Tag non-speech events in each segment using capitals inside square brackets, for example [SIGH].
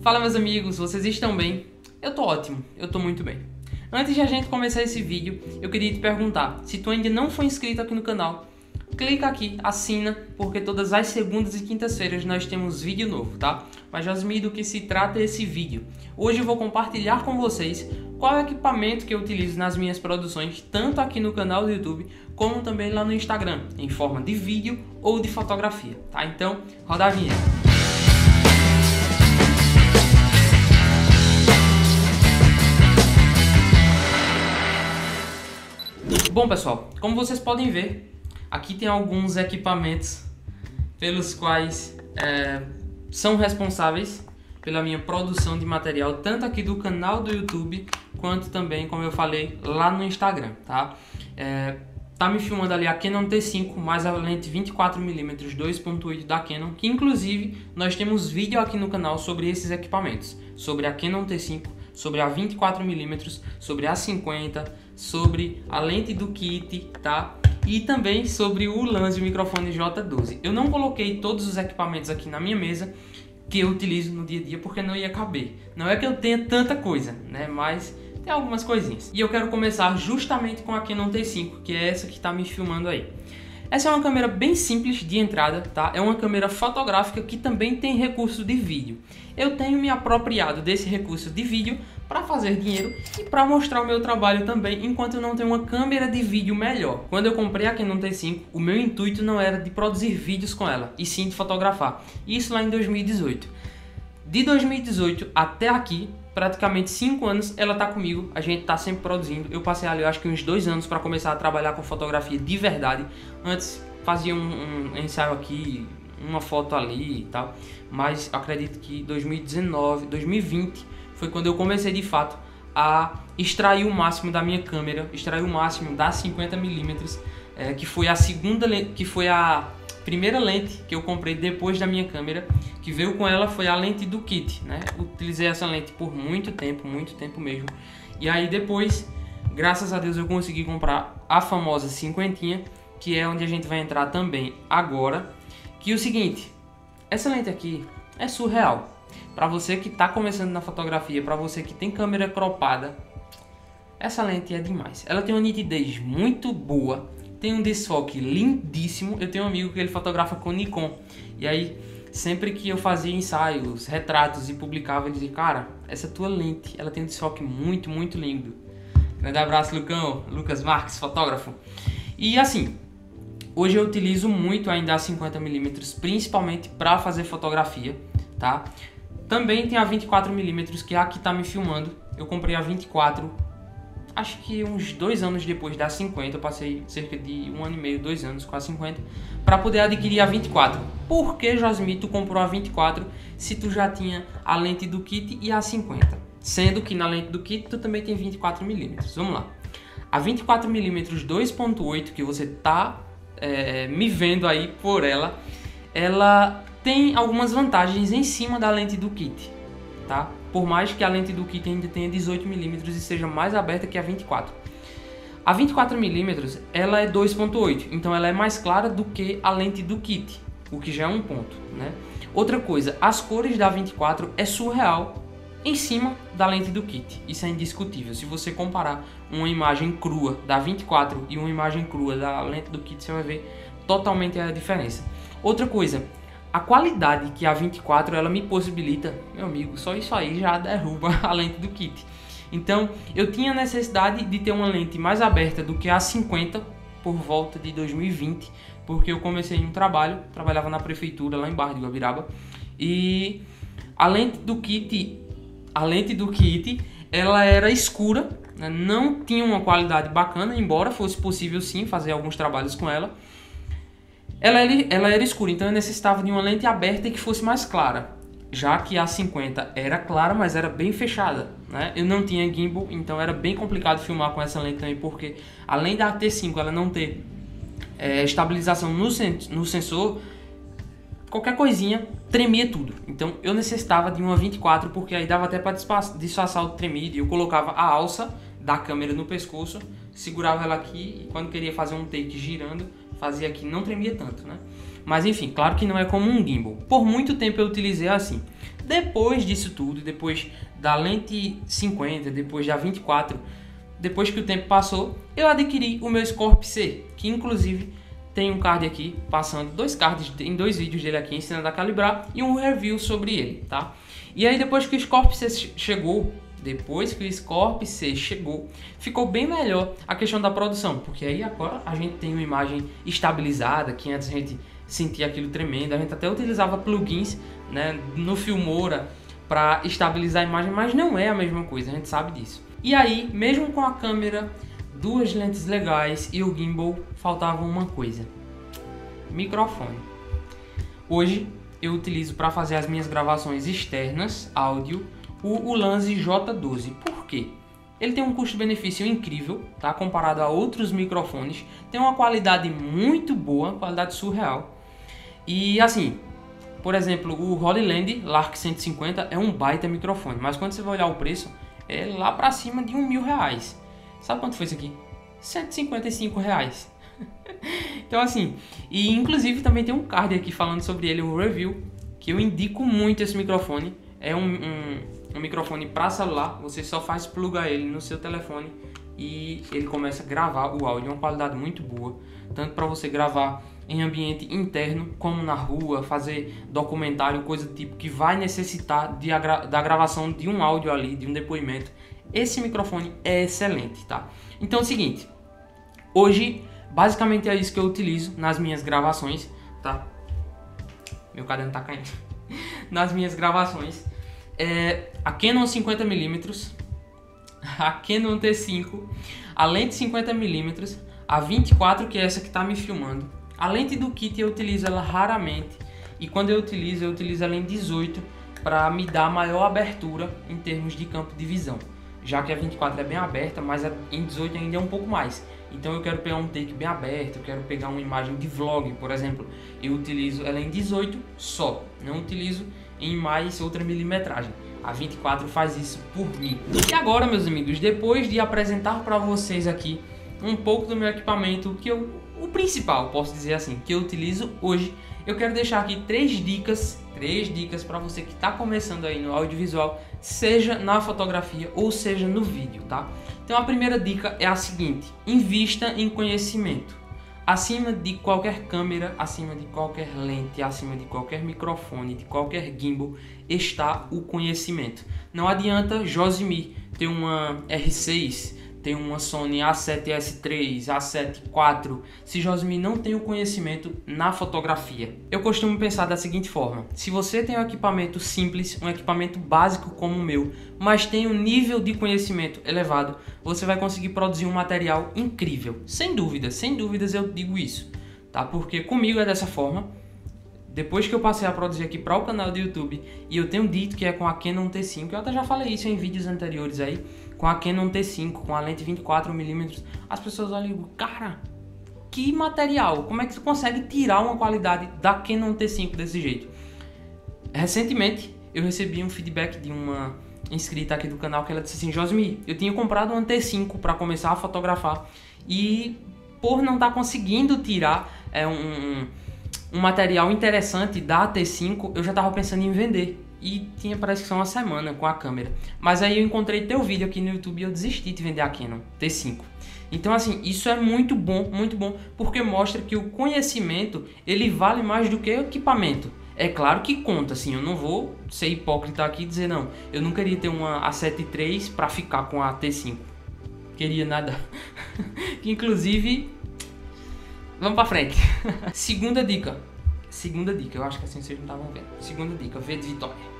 Fala meus amigos, vocês estão bem? Eu tô ótimo, eu tô muito bem. Antes de a gente começar esse vídeo, eu queria te perguntar, se tu ainda não foi inscrito aqui no canal, clica aqui, assina, porque todas as segundas e quintas-feiras nós temos vídeo novo, tá? Mas Josmi, do que se trata esse vídeo? Hoje eu vou compartilhar com vocês qual é o equipamento que eu utilizo nas minhas produções, tanto aqui no canal do YouTube, como também lá no Instagram, em forma de vídeo ou de fotografia, tá? Então, roda a vinheta. Bom pessoal, como vocês podem ver, aqui tem alguns equipamentos pelos quais é, são responsáveis pela minha produção de material, tanto aqui do canal do YouTube, quanto também, como eu falei, lá no Instagram, tá? É, tá me filmando ali a Canon T5 mais a lente 24mm 2.8 da Canon, que inclusive nós temos vídeo aqui no canal sobre esses equipamentos, sobre a Canon T5, sobre a 24mm, sobre a 50 sobre a lente do kit, tá? E também sobre o lance microfone J12. Eu não coloquei todos os equipamentos aqui na minha mesa que eu utilizo no dia a dia porque não ia caber. Não é que eu tenha tanta coisa, né? Mas tem algumas coisinhas. E eu quero começar justamente com a Canon T5, que é essa que está me filmando aí. Essa é uma câmera bem simples de entrada, tá? É uma câmera fotográfica que também tem recurso de vídeo. Eu tenho me apropriado desse recurso de vídeo para fazer dinheiro e para mostrar o meu trabalho também, enquanto eu não tenho uma câmera de vídeo melhor. Quando eu comprei a Canon T5, o meu intuito não era de produzir vídeos com ela, e sim de fotografar. Isso lá em 2018. De 2018 até aqui, praticamente 5 anos, ela tá comigo, a gente tá sempre produzindo. Eu passei ali, eu acho que uns 2 anos para começar a trabalhar com fotografia de verdade. Antes fazia um, um ensaio aqui, uma foto ali e tal, mas acredito que 2019, 2020 foi quando eu comecei de fato a extrair o máximo da minha câmera, extrair o máximo da 50mm, é, que foi a segunda que foi a primeira lente que eu comprei depois da minha câmera, que veio com ela foi a lente do kit, né? Utilizei essa lente por muito tempo, muito tempo mesmo. E aí depois, graças a Deus, eu consegui comprar a famosa cinquentinha, que é onde a gente vai entrar também agora. Que é o seguinte, essa lente aqui é surreal. Para você que está começando na fotografia, para você que tem câmera cropada, essa lente é demais. Ela tem uma nitidez muito boa, tem um desfoque lindíssimo. Eu tenho um amigo que ele fotografa com Nikon. E aí, sempre que eu fazia ensaios, retratos e publicava, ele dizia: Cara, essa tua lente, ela tem um desfoque muito, muito lindo. Grande abraço, Lucão, Lucas Marques, fotógrafo. E assim, hoje eu utilizo muito ainda a 50mm, principalmente para fazer fotografia, tá? Também tem a 24mm, que é a que tá me filmando. Eu comprei a 24, acho que uns dois anos depois da 50. Eu passei cerca de um ano e meio, dois anos com a 50, para poder adquirir a 24. Por que, Josmi, tu comprou a 24 se tu já tinha a lente do kit e a 50? Sendo que na lente do kit tu também tem 24mm. Vamos lá. A 24mm 2.8 que você tá é, me vendo aí por ela, ela tem algumas vantagens em cima da lente do kit, tá? Por mais que a lente do kit ainda tenha 18mm e seja mais aberta que a 24. A 24mm ela é 2.8, então ela é mais clara do que a lente do kit, o que já é um ponto, né? Outra coisa, as cores da 24 é surreal em cima da lente do kit. Isso é indiscutível. Se você comparar uma imagem crua da 24 e uma imagem crua da lente do kit, você vai ver totalmente a diferença. Outra coisa, a qualidade que a 24 ela me possibilita, meu amigo, só isso aí já derruba [LAUGHS] a lente do kit. Então, eu tinha necessidade de ter uma lente mais aberta do que a 50 por volta de 2020, porque eu comecei um trabalho, trabalhava na prefeitura lá em Barra de Guabiraba, e a lente do kit, a lente do kit, ela era escura, né? não tinha uma qualidade bacana, embora fosse possível sim fazer alguns trabalhos com ela. Ela, ela era escura, então eu necessitava de uma lente aberta e que fosse mais clara. Já que a 50 era clara, mas era bem fechada. Né? Eu não tinha gimbal, então era bem complicado filmar com essa lente também, porque além da T5 ela não ter é, estabilização no, sen no sensor, qualquer coisinha tremia tudo. Então eu necessitava de uma 24, porque aí dava até para disfarçar o tremido. Eu colocava a alça da câmera no pescoço, segurava ela aqui e quando queria fazer um take girando, fazia aqui, não tremia tanto, né? Mas enfim, claro que não é como um gimbal. Por muito tempo eu utilizei assim. depois disso tudo, depois da lente 50, depois da 24, depois que o tempo passou, eu adquiri o meu Scorp C, que inclusive tem um card aqui, passando dois cards em dois vídeos dele aqui ensinando a calibrar e um review sobre ele, tá? E aí depois que o Scorp C chegou, depois que o Scorp C chegou, ficou bem melhor a questão da produção, porque aí agora a gente tem uma imagem estabilizada, que antes a gente sentia aquilo tremendo, a gente até utilizava plugins né, no Filmora para estabilizar a imagem, mas não é a mesma coisa, a gente sabe disso. E aí, mesmo com a câmera, duas lentes legais e o gimbal, faltava uma coisa: microfone. Hoje eu utilizo para fazer as minhas gravações externas, áudio, o Ulanzi J12. Por quê? Ele tem um custo-benefício incrível, tá? Comparado a outros microfones, tem uma qualidade muito boa, qualidade surreal. E assim, por exemplo, o Holyland Lark 150 é um baita microfone, mas quando você vai olhar o preço, é lá para cima de um mil reais. Sabe quanto foi isso aqui? 155 reais. [LAUGHS] então assim, e inclusive também tem um card aqui falando sobre ele, um review, que eu indico muito esse microfone. É um, um, um microfone para celular, você só faz plugar ele no seu telefone e ele começa a gravar o áudio, é uma qualidade muito boa, tanto para você gravar em ambiente interno, como na rua, fazer documentário, coisa do tipo, que vai necessitar de da gravação de um áudio ali, de um depoimento. Esse microfone é excelente, tá? Então é o seguinte, hoje basicamente é isso que eu utilizo nas minhas gravações, tá? Meu caderno tá caindo. [LAUGHS] nas minhas gravações, é a Canon 50mm, a Canon T5, a lente 50mm, a 24 que é essa que está me filmando, a lente do kit eu utilizo ela raramente e quando eu utilizo, eu utilizo ela em 18 para me dar maior abertura em termos de campo de visão. Já que a 24 é bem aberta, mas em 18 ainda é um pouco mais. Então eu quero pegar um take bem aberto, eu quero pegar uma imagem de vlog, por exemplo. Eu utilizo ela em 18 só, não utilizo em mais outra milimetragem. A 24 faz isso por mim. E agora, meus amigos, depois de apresentar para vocês aqui um pouco do meu equipamento que eu o principal, posso dizer assim, que eu utilizo hoje, eu quero deixar aqui três dicas, três dicas para você que está começando aí no audiovisual, seja na fotografia ou seja no vídeo, tá? Então a primeira dica é a seguinte: invista em conhecimento. Acima de qualquer câmera, acima de qualquer lente, acima de qualquer microfone, de qualquer gimbal, está o conhecimento. Não adianta Josimir ter uma R6 tem uma Sony A7S3, A7 IV, se Josmi não tem o conhecimento na fotografia. Eu costumo pensar da seguinte forma: se você tem um equipamento simples, um equipamento básico como o meu, mas tem um nível de conhecimento elevado, você vai conseguir produzir um material incrível. Sem dúvidas, sem dúvidas eu digo isso, tá? Porque comigo é dessa forma. Depois que eu passei a produzir aqui para o canal do YouTube e eu tenho dito que é com a Canon T5, eu até já falei isso em vídeos anteriores aí, com a Canon T5, com a lente 24mm, as pessoas olham cara, que material, como é que você consegue tirar uma qualidade da Canon T5 desse jeito? Recentemente, eu recebi um feedback de uma inscrita aqui do canal que ela disse assim, Josmi, eu tinha comprado uma T5 para começar a fotografar e por não estar tá conseguindo tirar é, um, um material interessante da T5, eu já estava pensando em vender e tinha parece que só uma semana com a câmera. Mas aí eu encontrei teu vídeo aqui no YouTube e eu desisti de vender a Canon T5. Então assim, isso é muito bom, muito bom, porque mostra que o conhecimento, ele vale mais do que o equipamento. É claro que conta, assim, eu não vou ser hipócrita aqui e dizer não, eu não queria ter uma A7 III para ficar com a T5. Queria nada. [LAUGHS] Inclusive, vamos para frente. [LAUGHS] Segunda dica, Segunda dica, eu acho que assim vocês não estavam vendo. Segunda dica, V de Vitória.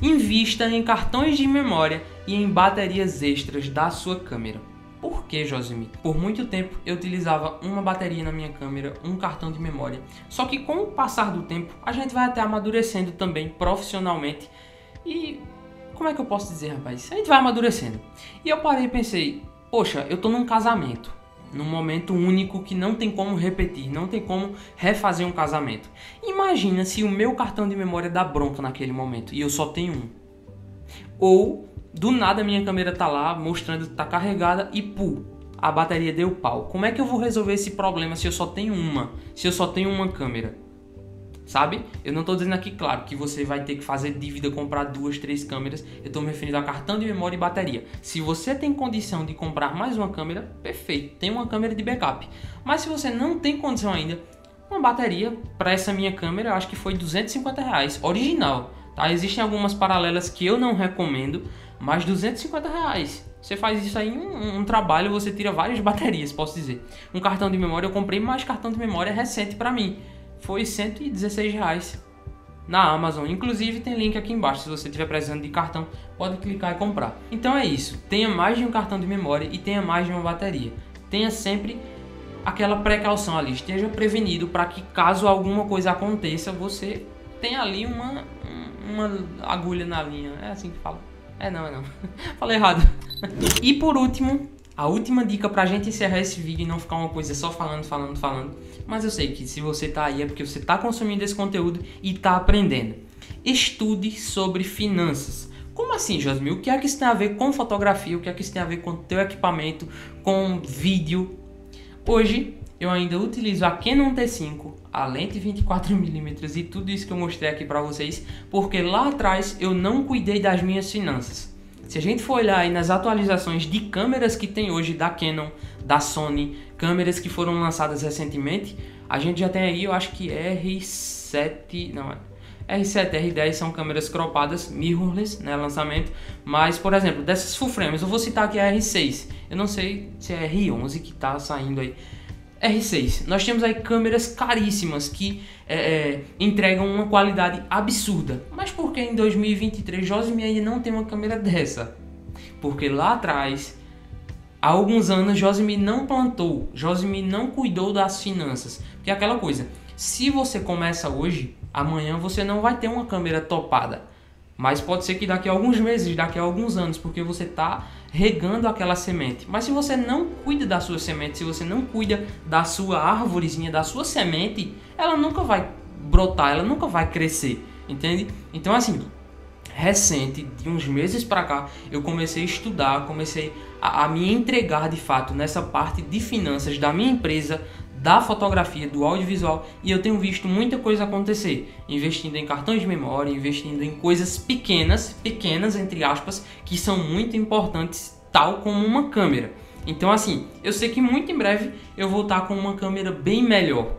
Invista em cartões de memória e em baterias extras da sua câmera. Por que, Josimir? Por muito tempo eu utilizava uma bateria na minha câmera, um cartão de memória. Só que com o passar do tempo, a gente vai até amadurecendo também profissionalmente. E como é que eu posso dizer, rapaz? A gente vai amadurecendo. E eu parei e pensei, poxa, eu tô num casamento num momento único que não tem como repetir, não tem como refazer um casamento. Imagina se o meu cartão de memória dá bronca naquele momento e eu só tenho um. Ou do nada minha câmera tá lá mostrando que tá carregada e pu, a bateria deu pau. Como é que eu vou resolver esse problema se eu só tenho uma? Se eu só tenho uma câmera? Sabe? Eu não estou dizendo aqui, claro, que você vai ter que fazer dívida, comprar duas, três câmeras. Eu estou me referindo a cartão de memória e bateria. Se você tem condição de comprar mais uma câmera, perfeito, tem uma câmera de backup. Mas se você não tem condição ainda, uma bateria para essa minha câmera, eu acho que foi 250 reais, original. Tá? Existem algumas paralelas que eu não recomendo, mas 250 reais. Você faz isso aí um, um, trabalho, você tira várias [LAUGHS] baterias, posso dizer. Um cartão de memória, eu comprei mais cartão de memória recente para mim foi 116 reais na Amazon. Inclusive tem link aqui embaixo. Se você estiver precisando de cartão, pode clicar e comprar. Então é isso. Tenha mais de um cartão de memória e tenha mais de uma bateria. Tenha sempre aquela precaução ali. Esteja prevenido para que caso alguma coisa aconteça, você tenha ali uma, uma agulha na linha. É assim que fala. É não, é não. [LAUGHS] Falei errado. e por último, a última dica pra gente encerrar esse vídeo e não ficar uma coisa só falando, falando, falando. Mas eu sei que se você tá aí é porque você tá consumindo esse conteúdo e tá aprendendo. Estude sobre finanças. Como assim, Josmil? O que é que isso tem a ver com fotografia? O que é que isso tem a ver com teu equipamento, com vídeo? Hoje eu ainda utilizo a Canon T5, a lente 24mm e tudo isso que eu mostrei aqui para vocês, porque lá atrás eu não cuidei das minhas finanças. Se a gente for olhar aí nas atualizações de câmeras que tem hoje da Canon, da Sony, câmeras que foram lançadas recentemente, a gente já tem aí, eu acho que R7, não é. R7, R10 são câmeras cropadas, mirrorless, né, lançamento, mas, por exemplo, dessas full frames, eu vou citar aqui a R6, eu não sei se é R11 que tá saindo aí, R6. Nós temos aí câmeras caríssimas que é, é, entregam uma qualidade absurda. Mas por que em 2023 Josime ainda não tem uma câmera dessa? Porque lá atrás, há alguns anos, Josime não plantou, Josime não cuidou das finanças. Porque é aquela coisa, se você começa hoje, amanhã você não vai ter uma câmera topada. Mas pode ser que daqui a alguns meses, daqui a alguns anos, porque você está regando aquela semente. Mas se você não cuida da sua semente, se você não cuida da sua árvorezinha, da sua semente, ela nunca vai brotar, ela nunca vai crescer, entende? Então assim, recente, de uns meses para cá, eu comecei a estudar, comecei a, a, me entregar de fato nessa parte de finanças da minha empresa, da fotografia, do audiovisual e eu tenho visto muita coisa acontecer, investindo em cartões de memória, investindo em coisas pequenas, pequenas entre aspas, que são muito importantes, tal como uma câmera. Então assim, eu sei que muito em breve eu vou estar com uma câmera bem melhor,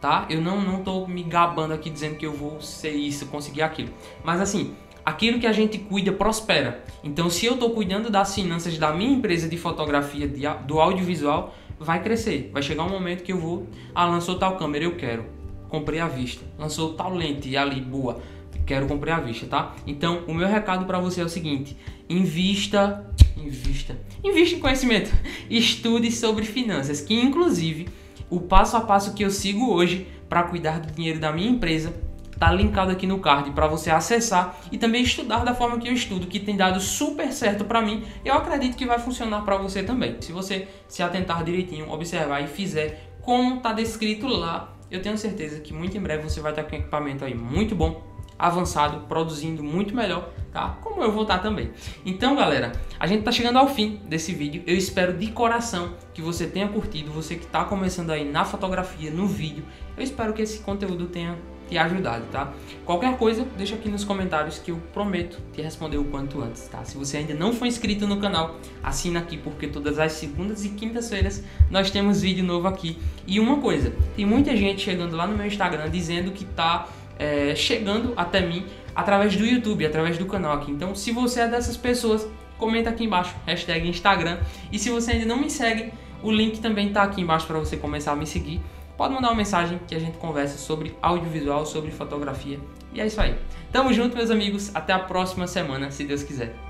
tá? Eu não não tô me gabando aqui dizendo que eu vou ser isso, conseguir aquilo. Mas assim, aquilo que a gente cuida prospera. Então, se eu estou cuidando das finanças da minha empresa de fotografia, de, do audiovisual, vai crescer. Vai chegar um momento que eu vou, ah, lançou tal câmera, eu quero. Comprei à vista. Lançou tal lente ali, boa. Quero comprar à vista, tá? Então, o meu recado para você é o seguinte: invista, invista, invista em conhecimento. [LAUGHS] Estude sobre finanças, que inclusive o passo a passo que eu sigo hoje para cuidar do dinheiro da minha empresa tá linkado aqui no card para você acessar e também estudar da forma que eu estudo, que tem dado super certo para mim. Eu acredito que vai funcionar para você também. Se você se atentar direitinho, observar e fizer como tá descrito lá, eu tenho certeza que muito em breve você vai estar com um equipamento aí muito bom, avançado, produzindo muito melhor, tá? Como eu vou estar também. Então, galera, a gente tá chegando ao fim desse vídeo. Eu espero de coração que você tenha curtido, você que está começando aí na fotografia, no vídeo. Eu espero que esse conteúdo tenha te ajudado, tá? Qualquer coisa, deixa aqui nos comentários que eu prometo te responder o quanto antes, tá? Se você ainda não for inscrito no canal, assina aqui porque todas as segundas e quintas-feiras nós temos vídeo novo aqui. E uma coisa, tem muita gente chegando lá no meu Instagram dizendo que tá é, chegando até mim através do YouTube, através do canal aqui. Então, se você é dessas pessoas, comenta aqui embaixo, hashtag Instagram. E se você ainda não me segue, o link também tá aqui embaixo para você começar a me seguir pode mandar uma mensagem que a gente conversa sobre audiovisual, sobre fotografia. E é isso aí. Tamo junto, meus amigos. Até a próxima semana, se Deus quiser.